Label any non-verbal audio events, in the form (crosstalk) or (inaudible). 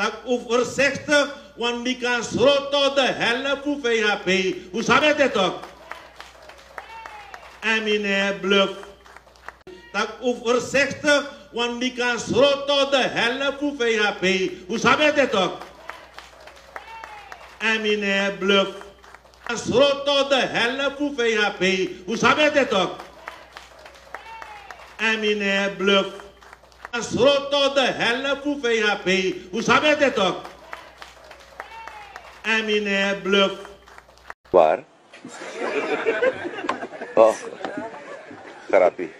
Tak over 60, want die kan tot de helft voor VHP. Hoe sabi het toch? En Bluff. Tak over 60, want die kan tot de helft voor VHP. Hoe sabi het toch? En Bluff. Schroot tot de helft voor VHP. Hoe sabi het toch? En Bluff. Schroot tot de voor VHP. Hoe sabi het toch? En meneer Bluff. Waar? (laughs) Oh, grapie.